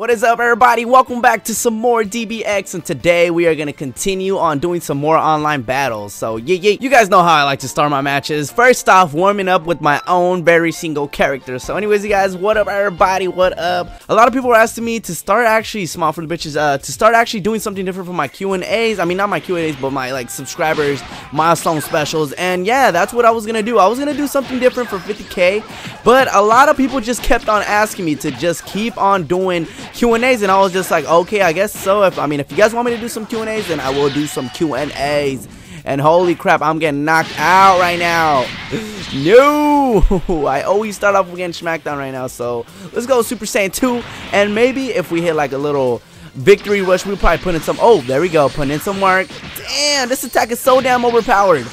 What is up everybody? Welcome back to some more DBX and today we are going to continue on doing some more online battles. So yeah, yeah, you guys know how I like to start my matches. First off, warming up with my own very single character. So anyways, you guys, what up everybody? What up? A lot of people were asking me to start actually, small for the bitches, uh, to start actually doing something different for my Q&As. I mean, not my Q&As, but my like subscribers, milestone specials. And yeah, that's what I was going to do. I was going to do something different for 50k, but a lot of people just kept on asking me to just keep on doing Q&As and I was just like, okay, I guess so. If I mean, if you guys want me to do some Q&As, then I will do some Q&As. And holy crap, I'm getting knocked out right now. No! I always start off getting SmackDown right now. So let's go Super Saiyan 2. And maybe if we hit like a little victory rush, we'll probably put in some... Oh, there we go. Putting in some work. Damn, this attack is so damn overpowered.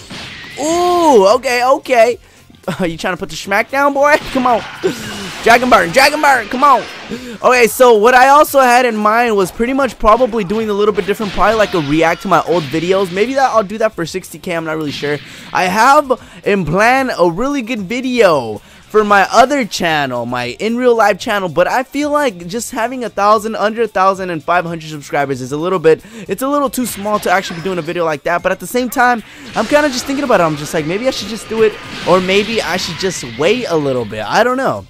Ooh, okay, okay. Are you trying to put the SmackDown, boy? Come on. Dragon Burn, Dragon Burn, come on. Okay, so what I also had in mind was pretty much probably doing a little bit different, probably like a react to my old videos. Maybe that I'll do that for 60k, I'm not really sure. I have in plan a really good video for my other channel, my in real life channel, but I feel like just having a thousand, under a thousand and five hundred subscribers is a little bit, it's a little too small to actually be doing a video like that, but at the same time, I'm kind of just thinking about it, I'm just like, maybe I should just do it, or maybe I should just wait a little bit, I don't know.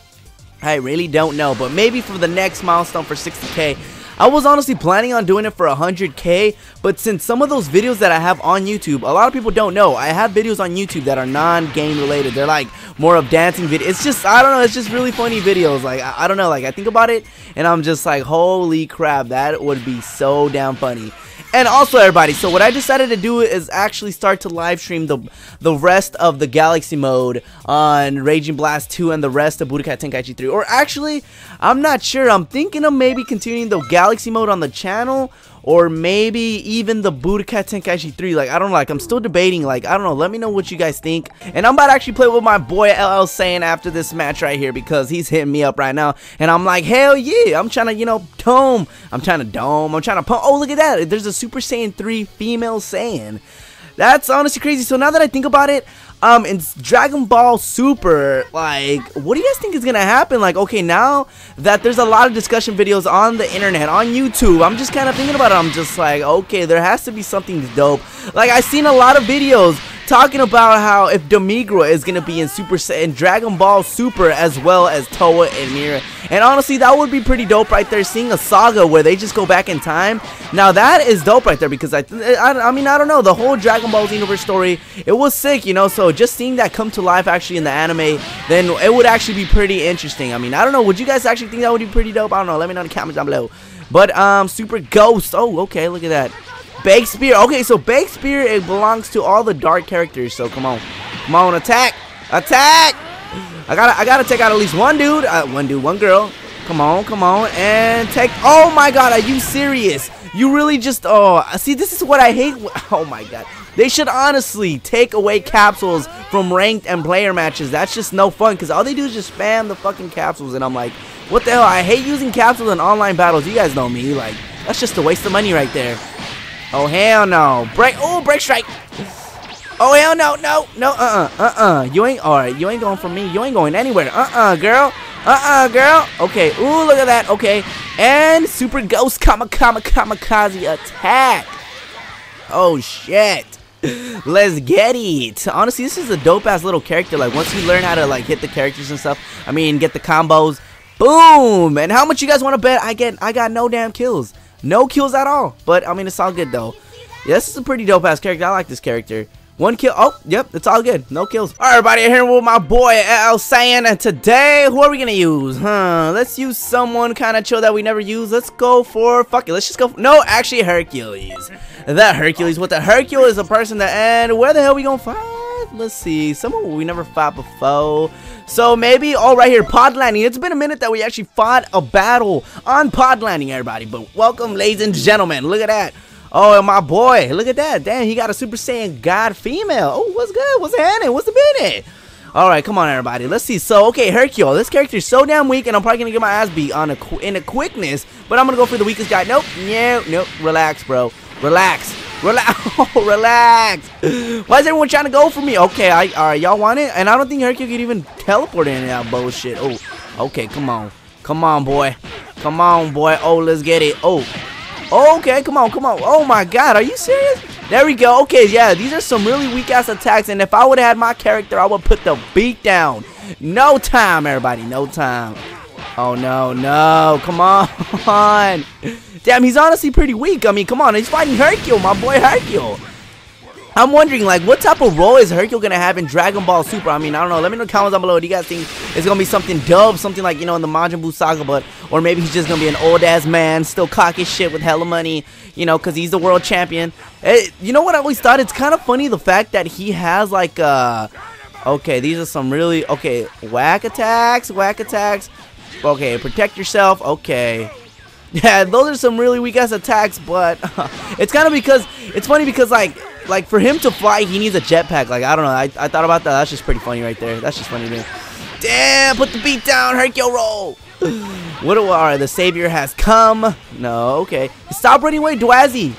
I really don't know, but maybe for the next milestone for 60k, I was honestly planning on doing it for 100k, but since some of those videos that I have on YouTube, a lot of people don't know, I have videos on YouTube that are non-game related. They're like more of dancing videos. It's just, I don't know, it's just really funny videos. Like, I, I don't know, like I think about it and I'm just like, holy crap, that would be so damn funny. And also, everybody, so what I decided to do is actually start to live stream the the rest of the Galaxy mode on Raging Blast 2 and the rest of Budokai Tenkaichi 3. Or actually, I'm not sure. I'm thinking of maybe continuing the Galaxy mode on the channel or maybe even the Budokai Tenkaichi 3. Like, I don't like, I'm still debating, like, I don't know, let me know what you guys think. And I'm about to actually play with my boy LL Saiyan after this match right here because he's hitting me up right now. And I'm like, hell yeah, I'm trying to, you know, dome. I'm trying to dome, I'm trying to pump. Oh, look at that, there's a Super Saiyan 3 female Saiyan. That's honestly crazy. So now that I think about it, um, in Dragon Ball Super, like, what do you guys think is gonna happen? Like, okay, now that there's a lot of discussion videos on the internet, on YouTube, I'm just kind of thinking about it. I'm just like, okay, there has to be something dope. Like, I've seen a lot of videos talking about how if Demigra is gonna be in Super Saiyan Dragon Ball Super as well as Towa and Mira. And honestly, that would be pretty dope right there. Seeing a saga where they just go back in time. Now that is dope right there because I, I, I mean, I don't know the whole Dragon Ball universe story. It was sick, you know. So just seeing that come to life actually in the anime, then it would actually be pretty interesting. I mean, I don't know. Would you guys actually think that would be pretty dope? I don't know. Let me know in the comments down below. But um, Super Ghost. Oh, okay. Look at that. Baked Spear. Okay, so Baked Spear, it belongs to all the dark characters. So come on. Come on, attack. Attack. I gotta, I gotta take out at least one dude. Uh, one dude, one girl. Come on, come on. And take. Oh my god, are you serious? You really just. Oh, see, this is what I hate. Oh my god. They should honestly take away capsules from ranked and player matches. That's just no fun because all they do is just spam the fucking capsules. And I'm like, what the hell? I hate using capsules in online battles. You guys know me. Like, that's just a waste of money right there. Oh, hell no. Break. Oh, break strike. Oh, hell no. No, no. Uh-uh. Uh-uh. You ain't. All right. You ain't going for me. You ain't going anywhere. Uh-uh, girl. Uh-uh, girl. Okay. Ooh, look at that. Okay. And Super Ghost Kama Kamikaze attack. Oh, shit. Let's get it. Honestly, this is a dope-ass little character. Like, once you learn how to, like, hit the characters and stuff, I mean, get the combos, boom. And how much you guys want to bet I get? I got no damn kills. No kills at all. But, I mean, it's all good, though. Yeah, this is a pretty dope-ass character. I like this character. One kill. Oh, yep, it's all good. No kills. All right, everybody, here with my boy LL Saiyan, and today, who are we gonna use? Huh? Let's use someone kind of chill that we never use. Let's go for fuck it. Let's just go. No, actually, Hercules. That Hercules. What the Hercules is a person that. And where the hell we gonna fight? Let's see. Someone we never fought before. So maybe, all right here, pod landing. It's been a minute that we actually fought a battle on pod landing, everybody. But welcome, ladies and gentlemen. Look at that. Oh, my boy. Look at that. Damn, he got a Super Saiyan God female. Oh, what's good? What's happening? What's the minute? Alright, come on, everybody. Let's see. So, okay, Hercule. This character is so damn weak, and I'm probably to get my ass beat on a in a quickness. But I'm to go for the weakest guy. Nope. No, nope. Relax, bro. Relax. Relax. Oh, relax. Why is everyone trying to go for me? Okay, I, all right, y'all want it? And I don't think Hercule can even teleport in that bullshit. Oh, okay, come on. Come on, boy. Come on, boy. Oh, let's get it. Oh. Okay, come on, come on. Oh my god, are you serious? There we go. Okay, yeah, these are some really weak ass attacks. And if I would have had my character, I would put the beat down. No time, everybody. No time. Oh no, no. Come on. Damn, he's honestly pretty weak. I mean, come on. He's fighting Hercule, my boy Hercule. I'm wondering, like, what type of role is Hercule gonna have in Dragon Ball Super? I mean, I don't know. Let me know in the comments down below. Do you guys think it's gonna be something dope, something like you know in the Majin Buu saga, but or maybe he's just gonna be an old ass man, still cocky shit with hella money, you know, cause he's the world champion. It, you know what I always thought? It's kind of funny the fact that he has like, uh, okay, these are some really okay whack attacks, whack attacks. Okay, protect yourself. Okay. Yeah, those are some really weak ass attacks, but it's kind of because it's funny because like like for him to fly, he needs a jetpack. Like I don't know, I, I thought about that. That's just pretty funny right there. That's just funny to me. Damn, put the beat down, Hercule roll. what? All right, the savior has come. No, okay. Stop running away, Dwazzy.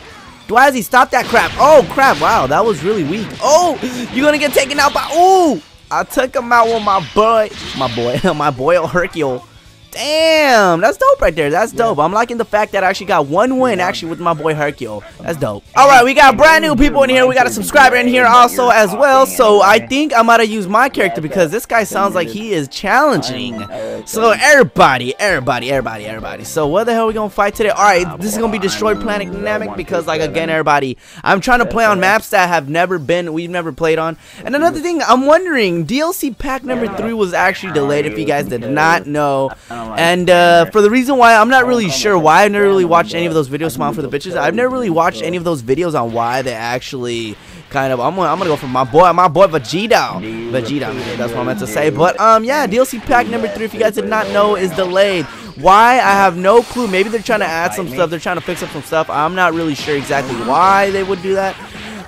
Dwazzy, stop that crap. Oh crap! Wow, that was really weak. Oh, you're gonna get taken out by. Ooh, I took him out with my boy, my boy, my boy Hercule. Damn, that's dope right there. That's dope. I'm liking the fact that I actually got one win actually with my boy Hercule. That's dope. All right, we got brand new people in here. We got a subscriber in here also as well. So I think I'm gonna use my character because this guy sounds like he is challenging. So everybody, everybody, everybody, everybody. So what the hell are we gonna fight today? All right, this is gonna be Destroy Planet Namek because like again, everybody, I'm trying to play on maps that have never been, we've never played on. And another thing, I'm wondering, DLC pack number three was actually delayed. If you guys did not know. And uh, for the reason why I'm not really sure why I've never really watched any of those videos, Smile for the Bitches. I've never really watched any of those videos on why they actually kind of I'm gonna, I'm gonna go for my boy my boy Vegeta. Vegeta that's what I meant to say. But um yeah DLC pack number three if you guys did not know is delayed. Why? I have no clue. Maybe they're trying to add some stuff. They're trying to fix up some stuff. I'm not really sure exactly why they would do that.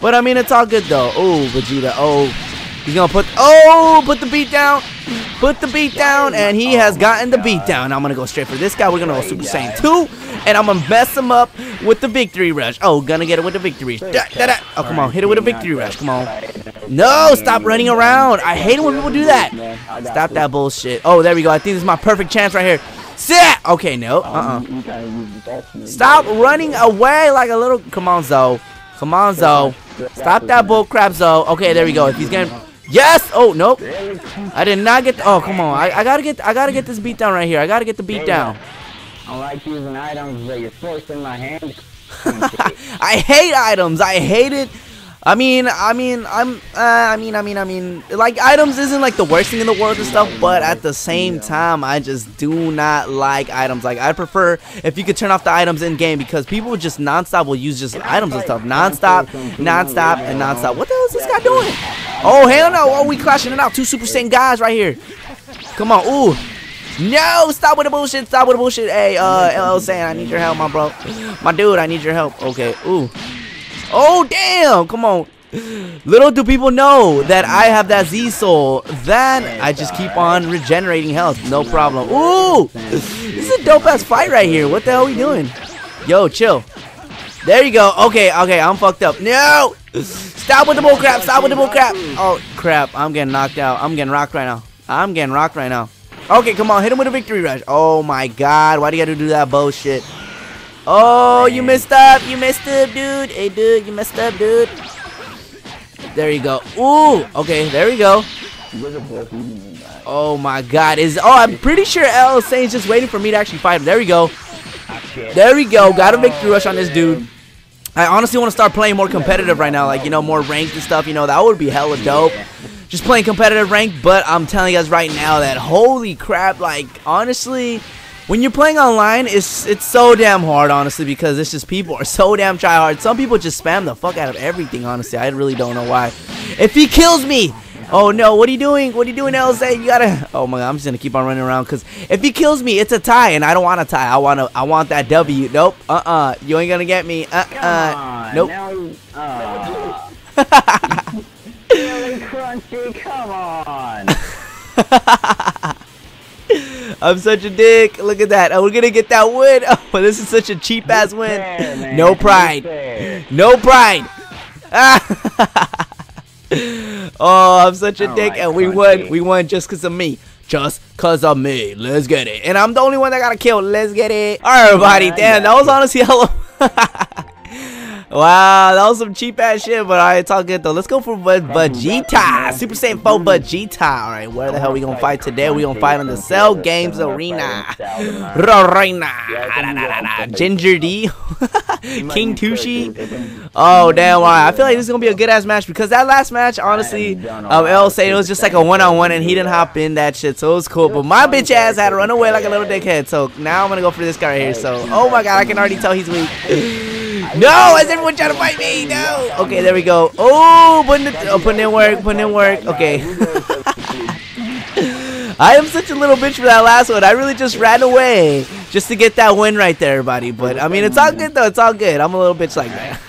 But I mean it's all good though. Oh Vegeta. Oh he's gonna put oh put the beat down Put the beat down, and he has gotten the beat down. I'm going to go straight for this guy. We're going to go Super Saiyan 2, and I'm going to mess him up with the Victory Rush. Oh, gonna get it with the Victory Da, da, da. Oh, come on. Hit it with a Victory Rush. Come on. No, stop running around. I hate it when people do that. Stop that bullshit. Oh, there we go. I think this is my perfect chance right here. Sit! Okay, no. Uh-uh. Stop running away like a little... Come on, Zoe. Come on, Zoe. Stop that bullcrap, Zoe. Okay, there we go. If he's getting... Yes! Oh, nope. I did not get... oh, come on. I, I gotta get I gotta get this beat down right here. I gotta get the beat down. I like using items that you're forced in my hand. I hate items. I hate it. I mean, I mean, I'm, uh, I mean, I mean, I mean, like, items isn't, like, the worst thing in the world and stuff, but at the same time, I just do not like items. Like, I prefer if you could turn off the items in-game, because people just nonstop will use just items and stuff. Nonstop, nonstop, and nonstop. What the hell is this guy doing? Oh, hell no. Oh, we clashing it out. Two Super Saiyan guys right here. Come on. Ooh. No, stop with the bullshit. Stop with the bullshit. Hey, uh, LL Saiyan, I need your help, my bro. My dude, I need your help. Okay. Ooh. Oh, damn. Come on. Little do people know that I have that Z Soul. That I just keep on regenerating health. No problem. Ooh. This is a dope ass fight right here. What the hell are we doing? Yo, chill. There you go. Okay, okay. I'm fucked up. No. Stop with the bull crap. Stop with the bull crap. Oh, crap. I'm getting knocked out. I'm getting rocked right now. I'm getting rocked right now. Okay, come on. Hit him with a victory rush. Oh, my God. Why do you got to do that bullshit? Oh, you messed up. You messed up, dude. Hey, dude, you messed up, dude. There you go. Ooh. Okay, there we go. Oh my god. Is oh I'm pretty sure L is saying just waiting for me to actually fight him. There we go. There we go. Got a victory rush on this dude. I honestly want to start playing more competitive right now, like you know, more ranked and stuff. You know, that would be hella dope. Just playing competitive ranked, but I'm telling you guys right now that holy crap, like honestly, when you're playing online, it's it's so damn hard, honestly, because it's just people are so damn try hard. Some people just spam the fuck out of everything, honestly. I really don't know why. If he kills me, oh no, what are you doing? What are you doing, LSA? You gotta. Oh my god, I'm just gonna keep on running around because if he kills me, it's a tie, and I don't want a tie. I wanna, I want that W. Nope. Uh uh. You ain't gonna get me. Uh uh. Nope. Now, uh. Crunchy, come on. I'm such a dick. Look at that. Oh, we're gonna get that win. Oh, this is such a cheap ass win. Fair, no pride. No pride. oh, I'm such a dick, and we won. We won just because of me. just cause of me. Let's get it. And I'm the only one that got a kill. Let's get it. Alright, everybody. Damn, that was honestly hella... Wow, that was some cheap ass shit, but alright, it's all good though. Let's go for Vegeta. Super Saiyan 4 Vegeta. Alright, where the hell we gonna fight today? We gonna fight on the Cell Games Arena. Arena. Ginger D. King Tushi. Oh, damn, alright. I feel like this is gonna be a good ass match because that last match, honestly, um, El said it was just like a one on one and he didn't hop in that shit, so it was cool. But my bitch ass had to run away like a little dickhead, so now I'm gonna go for this guy right here. So, oh my god, I can already tell he's weak. No, is everyone trying to fight me? No. Okay, there we go. Oh, putting it, oh, putting in work, putting in work. Okay. I am such a little bitch for that last one. I really just ran away just to get that win right there, everybody. But I mean, it's all good though. It's all good. I'm a little bitch like that.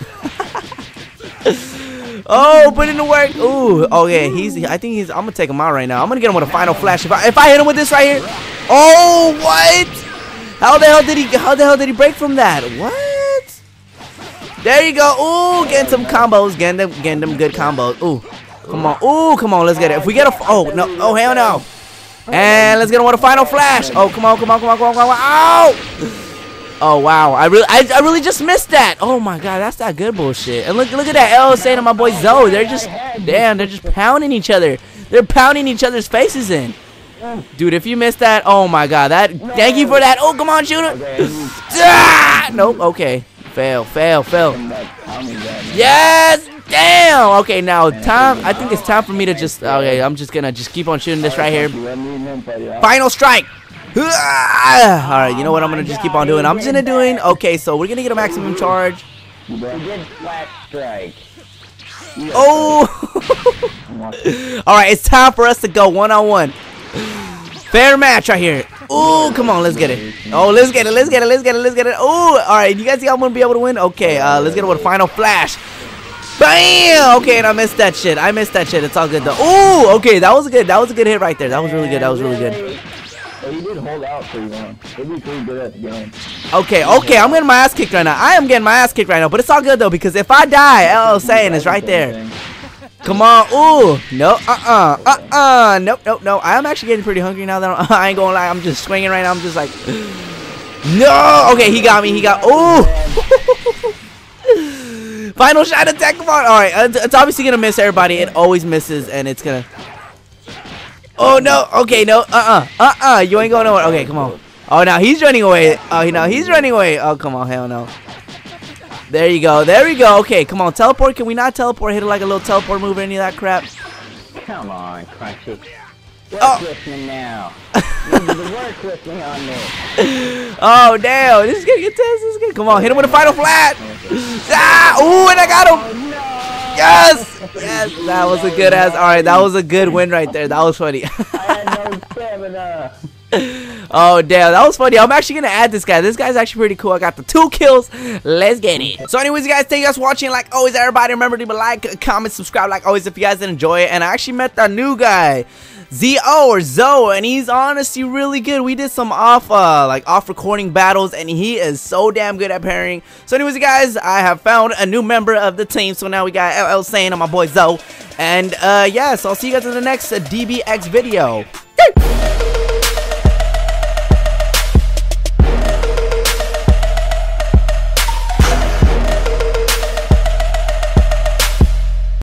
oh, put in the work. Ooh, oh yeah, He's. I think he's. I'm gonna take him out right now. I'm gonna get him with a final flash. If I if I hit him with this right here. Oh, what? How the hell did he? How the hell did he break from that? What? There you go. Ooh, getting some combos. Getting them, getting them good combos. Ooh, come on. Ooh, come on. Let's get it. If we get a, oh no, oh hell no. And let's get him with a final flash. Oh, come on, come on, come on, come on, come on. Oh. Oh wow, I really, I, I really just missed that. Oh my god, that's that good bullshit. And look, look at that L Saiyan to my boy Zoe. They're just, damn, they're just pounding each other. They're pounding each other's faces in. Dude, if you missed that, oh my god, that. Thank you for that. Oh, come on, shooter. Ah, nope. Okay. Fail, fail, fail. Yes! Damn! Okay, now time. I think it's time for me to just. Okay, I'm just gonna just keep on shooting this right here. Final strike! Alright, you know what I'm gonna just keep on doing? I'm just gonna doing. Okay, so we're gonna get a maximum charge. Oh! Alright, it's time for us to go one on one. Fair match right here. Ooh, come on, let's get it. Oh, let's get it, let's get it, let's get it, let's get it. Ooh, all right, you guys think I'm gonna be able to win? Okay, uh, let's get it with a final flash. Bam! Okay, and I missed that shit. I missed that shit. It's all good though. Ooh, okay, that was a good. That was a good hit right there. That was really good. That was really good. Okay, okay, I'm getting my ass kicked right now. I am getting my ass kicked right now, but it's all good though because if I die, LL Saiyan is right there. Come on. Ooh. No. Uh-uh. Uh-uh. Nope, nope, No. I'm actually getting pretty hungry now that I'm, I ain't gonna lie. I'm just swinging right now. I'm just like, no. Okay, he got me. He got, ooh. Final Shine attack. Come on. All right. It's obviously to miss everybody. It always misses, and it's to. Oh, no. Okay, no. Uh-uh. Uh-uh. You ain't going nowhere. Okay, come on. Oh, now he's running away. Oh, no. He's running away. Oh, come on. Hell no. There you go. There we go. Okay, come on. Teleport. Can we not teleport? Hit it like a little teleport move or any of that crap? Come on, Crunchy. Work oh. with me now. work with me on this. Oh, damn. This is going to get tense. This is good. Come on. Hit him with a final flash. ah! Ooh, and I got him. Yes! Yes, that was a good ass. All right, that was a good win right there. That was funny. I had no stamina. oh damn that was funny i'm actually gonna add this guy this guy's actually pretty cool i got the two kills let's get it so anyways you guys thank you guys for watching like always everybody remember to like comment subscribe like always if you guys did enjoy it and i actually met that new guy ZO or Zoe, and he's honestly really good. We did some off, uh, like off recording battles, and he is so damn good at pairing. So, anyways, guys, I have found a new member of the team. So now we got LL Saiyan and my boy Zoe, and uh, yeah. So I'll see you guys in the next DBX video.